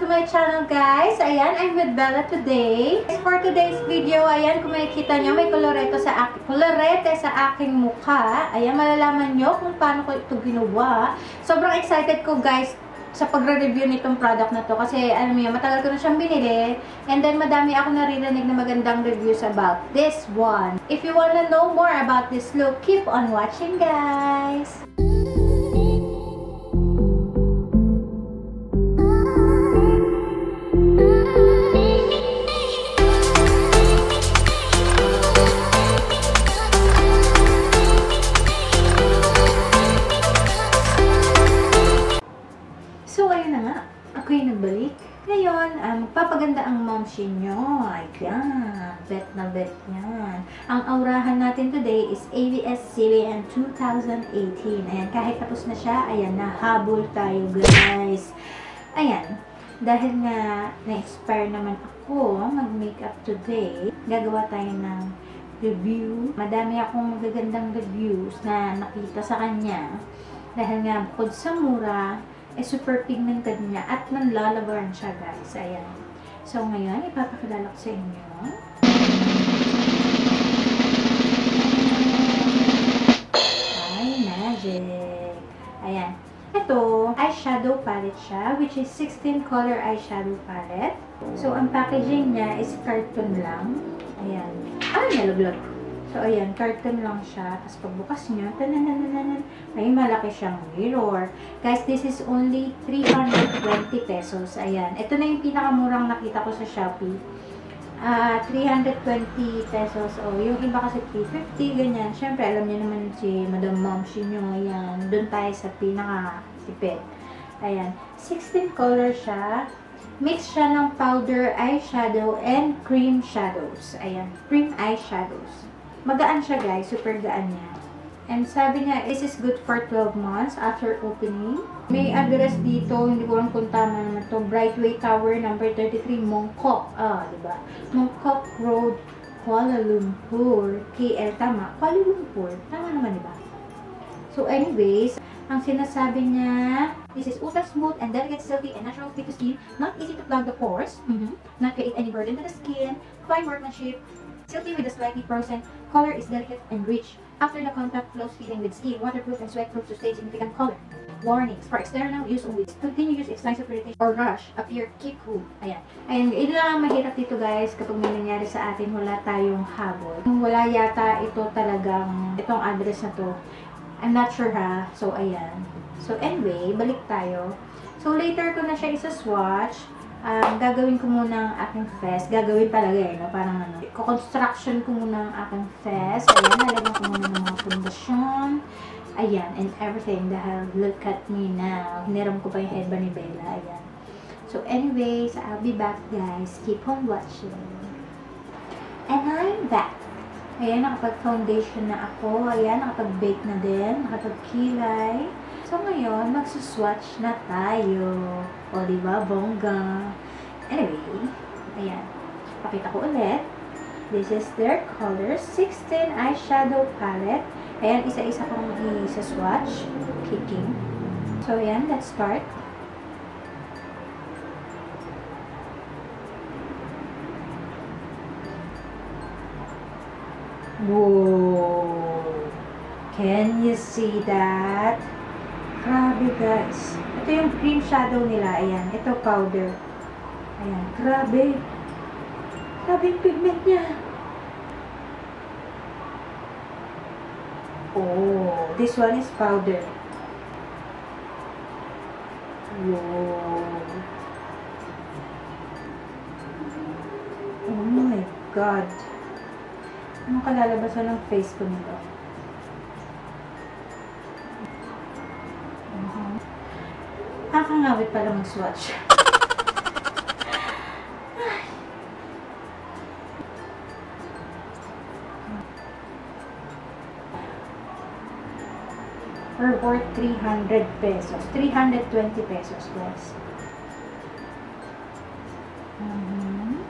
to my channel guys. Ayan, I'm with Bella today. For today's video, ayan, kung makikita nyo, may koloreto sa akin, kolorete sa aking mukha. Ayan, malalaman nyo kung paano ko ito ginawa. Sobrang excited ko guys sa pagre-review nitong product na to kasi alam yun, matagal ko na siyang binili and then madami ako naririnig na magandang reviews about this one. If you wanna know more about this look, keep on watching guys! 2018. Ayan, kahit tapos na siya, ayan, nahabol tayo, guys. Ayan. Dahil nga, na-expire naman ako mag-makeup today, gagawa tayo ng review. Madami akong magagandang reviews na nakita sa kanya. Dahil nga, bukod sa mura, eh, super pigmented niya at nanlalabaran siya, guys. Ayan. So, ngayon, ipapakilala ko sa inyo. Ayan. Ito, eyeshadow palette siya, which is 16 color eyeshadow palette. So, ang packaging niya is carton lang. Ayan. Ah, nalaglag. So, ayan, carton lang siya. Tapos, pagbukas nyo, tananananan, may malaki siyang mirror. Guys, this is only 320 pesos. Ayan. Ito na yung pinakamurang nakita ko sa Shopee. Ah, 320 pesos. O, yung iba kasi 350, ganyan. Siyempre, alam niyo naman si Madam Momshi nyo. Ayan. Doon tayo sa pinaka-tipid. Ayan. 16 color siya. Mix siya ng powder eyeshadow and cream shadows. Ayan. Cream eyeshadows. Magaan siya guys, super gaan niya. And sabi niya, this is good for 12 months after opening. May address dito, hindi ko lang kung tama naman to. Brightway Tower, number 33, Mongkok. Ah, di ba? Mongkok Road, Kuala Lumpur. KL, tama. Kuala Lumpur. Tama naman, di ba? So anyways, ang sinasabi niya, this is ultra smooth and delicate, silky, and natural to skin. Not easy to plug the pores. Mm-hmm. Not create any burden to the skin. Fine workmanship. Silky with a slightly frozen. Color is delicate and rich. After the contact flows feeling with skin, waterproof and sweatproof to stay significant color. Warnings. For external use only. Continue use if signs of irritation or rush appear, keep cool. Ayan. Ayan, yun lang ang mahirap dito guys kapag may nangyari sa atin, wala tayong habol. Wala yata ito talagang, itong address na to. I'm not sure ha. So, ayan. So, anyway, balik tayo. So, later ko na siya isa-swatch. Um, gagawin ko muna ang aking fest. Gagawin talaga eh, no? Parang ano. Construction ko muna ang aking fest. Ayan, nalagyan ko muna ng mga pundasyon. Ayan, and everything. Dahil, look at me now. Hiniram ko pa yung headband ni Bella. Ayan. So, anyways, I'll be back, guys. Keep on watching. And I'm back. Ayan, nakapag-foundation na ako. Ayan, nakapag-bake na din. Nakapag-kilay. So, ngayon, magsuswatch na tayo. O, diba? Bongga. Anyway, ayan. Pakita ko ulit. This is their colors. 16 eyeshadow palette. Ayan, isa-isa kong i-swatch. Picking. So, ayan, let's start. Whoa! Can you see that? Grabe guys. Ito yung cream shadow nila. Ayan. Ito powder. Ayan. Grabe. Grabe yung pigment niya. Oh. This one is powder. Whoa. Oh my God. Ano kalalabasan ng face ko nito? Nakakangawit pala mag-swatch. For worth 300 pesos. 320 pesos, guys. Mhm.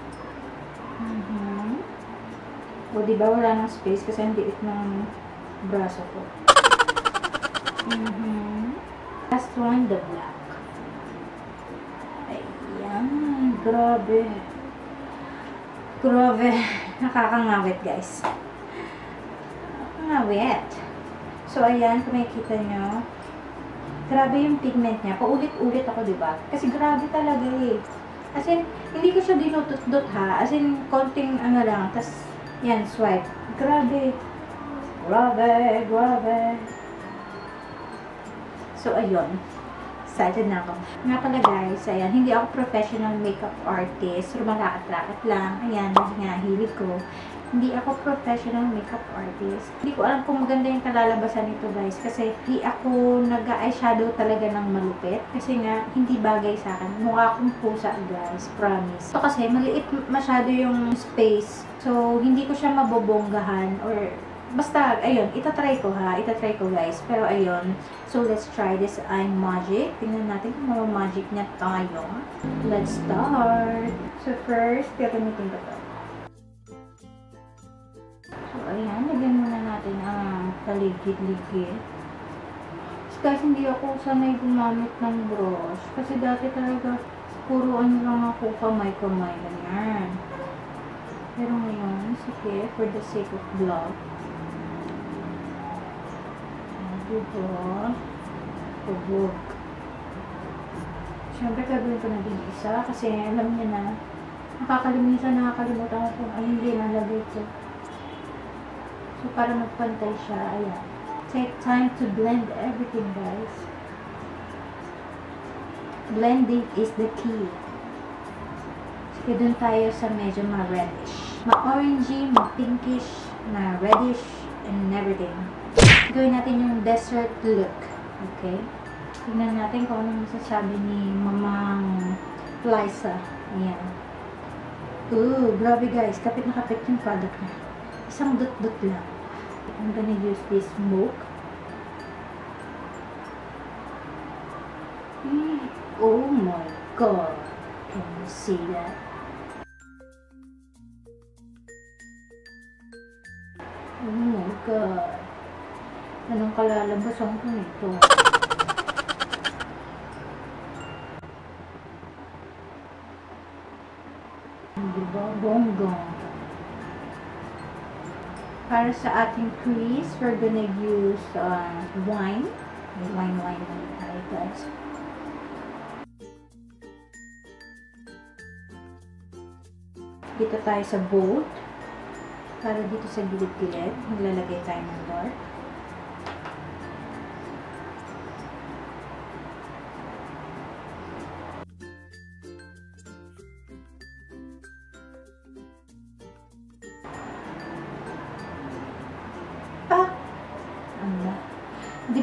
Mhm. O, di ba wala nang space kasi ang liit ng braso ko. Mhm. Last one, the black. Grabe. Grabe. Nakakangawit, guys. Nakakangawit. So, ayan, kung makikita nyo, grabe yung pigment niya. Paulit-ulit ako, di ba? Kasi grabe talaga eh. As in, hindi ko siya dinutot-dot ha. As in, konting ano lang. Tapos, yan, swipe. Grabe. Grabe, grabe. So, ayun. Excited na ako. Nga pala guys, ayan, hindi ako professional makeup artist. Rumalakad-lakad lang. Ayan, nga, hilig ko. Hindi ako professional makeup artist. Hindi ko alam kung maganda yung kalalabasan nito guys. Kasi hindi ako nag-eyeshadow talaga ng malupit. Kasi nga, hindi bagay sa akin. Mukha akong pusa guys. Promise. Ito kasi, maliit masyado yung space. So, hindi ko siya mabobonggahan or Basta, ayun, itatry ko ha. Itatry ko guys. Pero ayun. So, let's try this eye magic. Tingnan natin kung mga magic niya tayo. Let's start. So, first, gagamitin ko to. So, ayan. Lagyan muna natin ang paligid-ligid. So, guys, hindi ako sanay gumamit ng brush. Kasi dati talaga, puro ano lang ako, kamay-kamay. Ganyan. Pero ngayon, sige, for the sake of vlog, Diba? Tubog. Siyempre, gagawin ko na din isa kasi alam niya na nakakalimutan, nakakalimutan ko kung ano hindi nalagay ko. So, para magpantay siya, ayan. Take time to blend everything, guys. Blending is the key. Sige, dun tayo sa medyo ma-reddish. Ma-orangey, ma-pinkish, na reddish, and everything gawin natin yung desert look. Okay? Tingnan natin kung ano masasabi ni Mamang Liza. Ayan. Ooh, grabe guys. Kapit na kapit yung product niya. Isang dot-dot lang. I'm gonna use this smoke. Oh my god. Can you see that? Oh my god. Anong kalalabasan ko nito? Diba? Bonggong. Para sa ating crease, we're gonna use uh, wine. Wine, wine, wine tayo guys. Dito tayo sa boat. Para dito sa gilid-gilid, maglalagay tayo ng dark.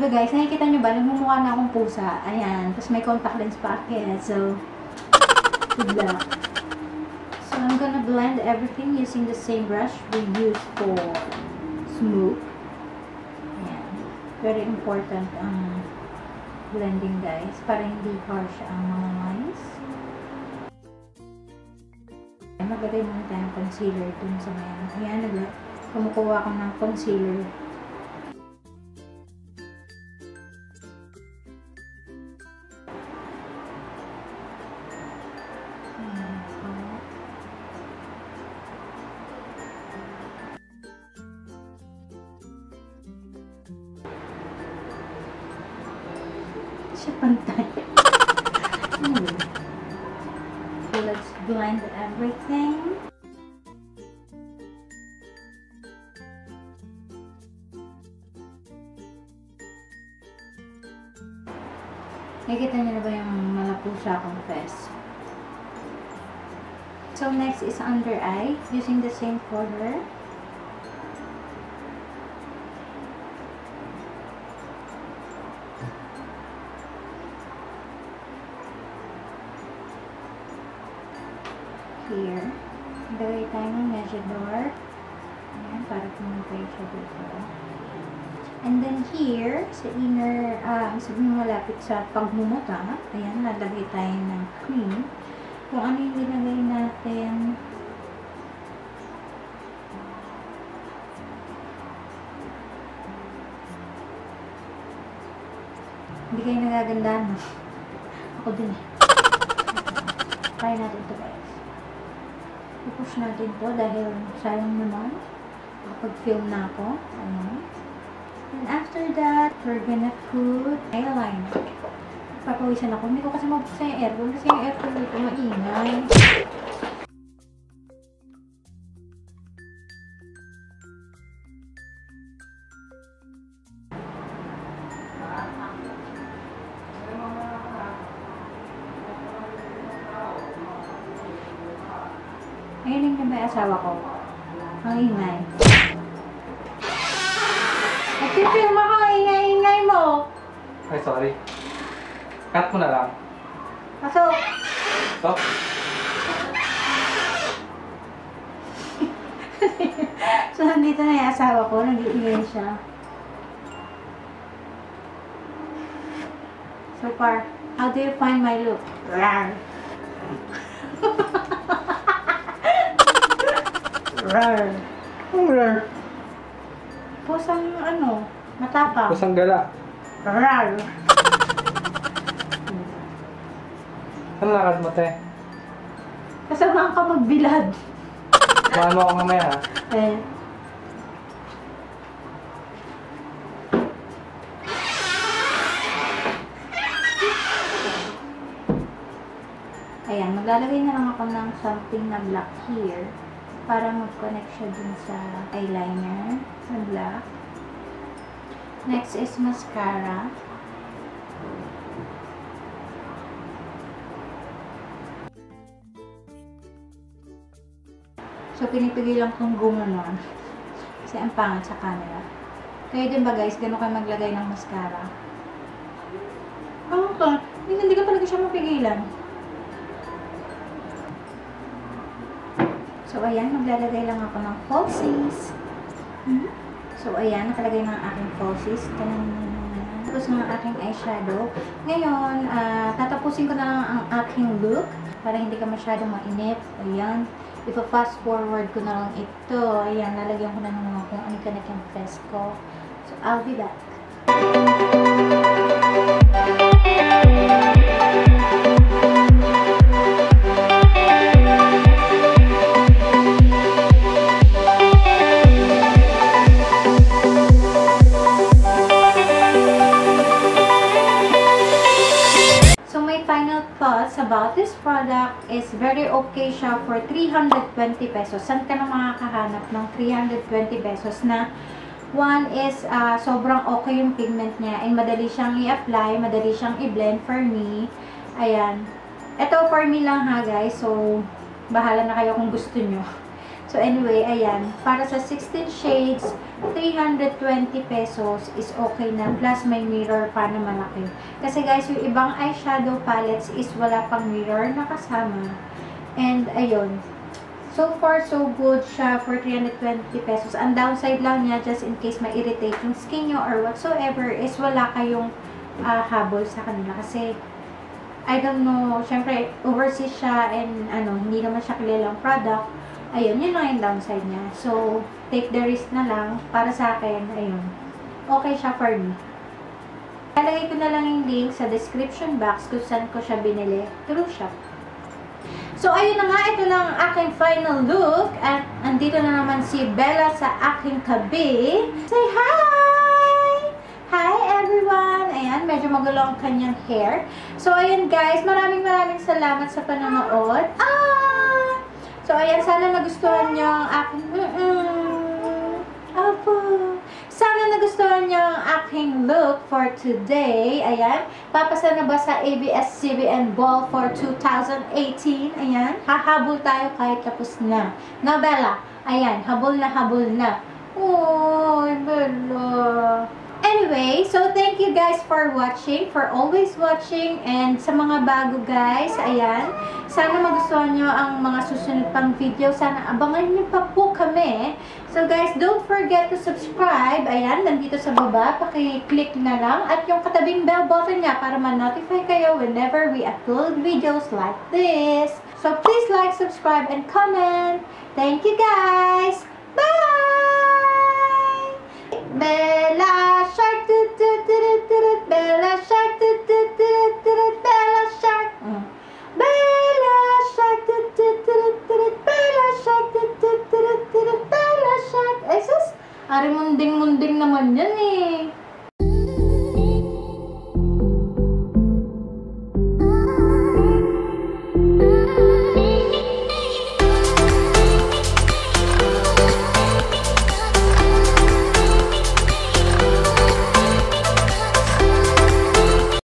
Ba guys, nakikita nyo ba? Nagmumukha na akong pusa. Ayan. Tapos may contact lens pa akin. So, good luck. So, I'm gonna blend everything using the same brush we use for smooth. Ayan. Very important ang blending guys. Para hindi harsh ang mga lines. Maglagay muna tayo ng concealer dun sa may ano. Ayan, kumukuha ko ng concealer siya pantay. hmm. So, let's blend everything. Nakikita niyo na ba yung malapo siya akong face? So, next is under eye, using the same color. And then here, sa inner, uh, sabihin malapit sa pagmumuta, ayan, lalagay tayo ng cream. Kung ano yung nilagay natin, hindi kayo nagaganda, no? Ako din eh. Try natin ito guys. Pupush natin to dahil sayang naman. Kapag-film na ako. Ayan. And after that, we're gonna put eyeliner. Papawisan ako. Hindi ko kasi mabuksan yung aircon kasi yung aircon dito maingay. Sorry. Cut mo na lang. Pasok. Stop. So, nandito na yung asawa ko. Nag-iingay siya. So far, how do you find my look? Rar. Rar. Ang rare. Pusang ano, matapang. Kusang gala. Rar. Ano lakad mo, te? Kasama ka magbilad. Maano ako mamaya, ha? Eh. Ayan, maglalagay na lang ako ng something na black here para mag-connect siya dun sa eyeliner na black. Next is mascara. So, pinipigilan kong gumanon. Kasi ang pangit sa camera. Kayo din ba guys, gano'n kayo maglagay ng mascara? Oo ka. Hindi, hindi ka talaga siya mapigilan. So, ayan, maglalagay lang ako ng falsies. Hmm? So, ayan, nakalagay na ang aking falsies. Tapos ng aking eyeshadow. Ngayon, ah, tatapusin ko na lang ang aking look para hindi ka masyadong mainip. Ayan. Ipa-fast forward ko na lang ito. Ayan, lalagyan ko na ng mga kung ano ka na face ko. So, I'll be back. Product is very okay siya for 320 pesos. Saan ka na makakahanap ng 320 pesos na one is ah, sobrang okay yung pigment niya and madali siyang i-apply, madali siyang i-blend for me. Ayan. Ito for me lang ha guys. So, bahala na kayo kung gusto nyo. So anyway, ayan. Para sa 16 shades, 320 pesos is okay na. Plus may mirror pa na malaki. Kasi guys, yung ibang eyeshadow palettes is wala pang mirror na kasama. And ayun. So far, so good siya for 320 pesos. Ang downside lang niya, just in case ma-irritate yung skin nyo or whatsoever, is wala kayong ah, habol sa kanila. Kasi, I don't know, syempre, overseas siya and ano, hindi naman siya kilalang product. Ayun, yun lang yung downside niya. So, take the risk na lang. Para sa akin, ayun. Okay siya for me. Lalagay ko na lang yung link sa description box kung saan ko siya binili through shop. So, ayun na nga, ito na ang aking final look. At andito na naman si Bella sa aking tabi. Say hi! Hi everyone! Ayan, medyo magulo ang kanyang hair. So, ayun guys, maraming maraming salamat sa panonood. Ah! So, ayan, sana nagustuhan niyo ang aking... Mm-mm. Apo. Sana nagustuhan niyo ang aking look for today. Ayan. Papasa na ba sa ABS-CBN Ball for 2018? Ayan. Hahabol tayo kahit tapos na. Na, Bella? Ayan. Habol na, habol na. Oy, Bella. Anyway, so thank you guys for watching, for always watching, and sa mga bago guys, ayan, sana magustuhan nyo ang mga susunod pang video, sana abangan nyo pa po kami. So guys, don't forget to subscribe, ayan, nandito sa baba, paki-click na lang, at yung katabing bell button niya para ma-notify kayo whenever we upload videos like this. So please like, subscribe, and comment. Thank you guys! Bye! Bella Shark, do, do,